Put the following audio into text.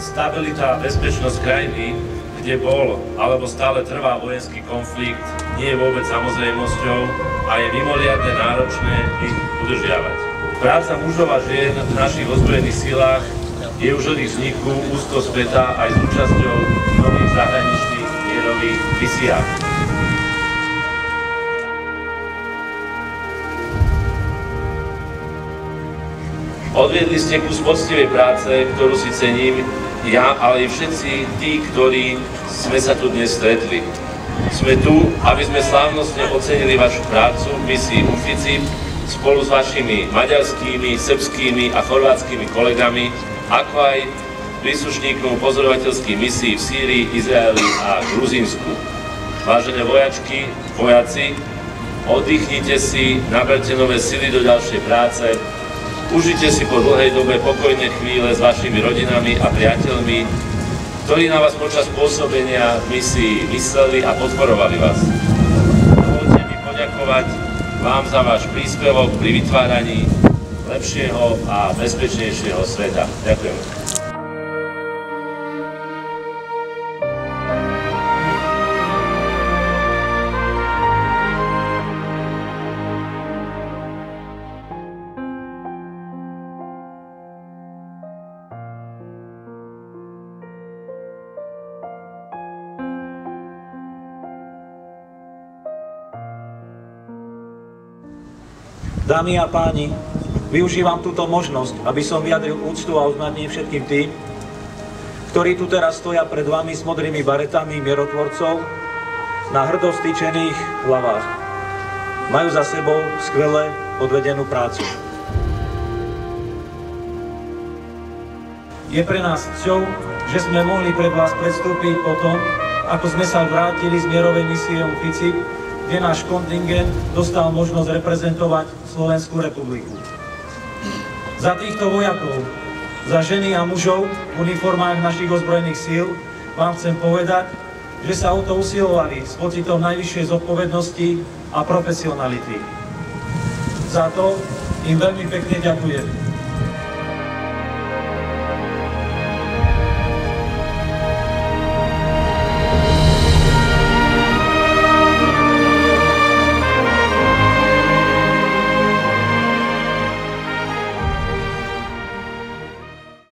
stabilita a bezpečnosť krajiny, kde bol alebo stále trvá vojenský konflikt, nie je vôbec samozrejmosťou a je mimoriadne náročné ich udržiavať. Práca mužov a žien v našich ozbrojených silách je už od ich vzniku úzko spätá aj s účasťou nových zahraničných mierových misiách. Odviedli ste kus poctivej práce, ktorú si cením ja, ale i všetci tí, ktorí sme sa tu dnes stretli. Sme tu, aby sme slávnostne ocenili vašu prácu v misii UFICIP spolu s vašimi maďarskými, srbskými a chorvátskymi kolegami, ako aj príslušníkov pozorovateľských misií v Sýrii, Izraeli a Gruzínsku. Vážené vojačky, vojaci, oddychnite si, naberte nové sily do ďalšej práce, Užite si po dlhej dobe pokojné chvíle s vašimi rodinami a priateľmi, ktorí na vás počas pôsobenia v misii mysleli a podporovali vás. Dovolte mi poďakovať vám za váš príspevok pri vytváraní lepšieho a bezpečnejšieho sveta. Ďakujem. Dámy a páni, využívam túto možnosť, aby som vyjadril úctu a uznanie všetkým tým, ktorí tu teraz stoja pred vami s modrými baretami mierotvorcov na hrdo stýčených hlavách. Majú za sebou skvelé odvedenú prácu. Je pre nás cťou, že sme mohli pred vás predstúpiť po tom, ako sme sa vrátili z mierovej misie UFICI kde náš kontingent dostal možnosť reprezentovať Slovenskú republiku. Za týchto vojakov, za ženy a mužov v uniformách našich ozbrojených síl vám chcem povedať, že sa o to usilovali s pocitom najvyššej zodpovednosti a profesionality. Za to im veľmi pekne ďakujem.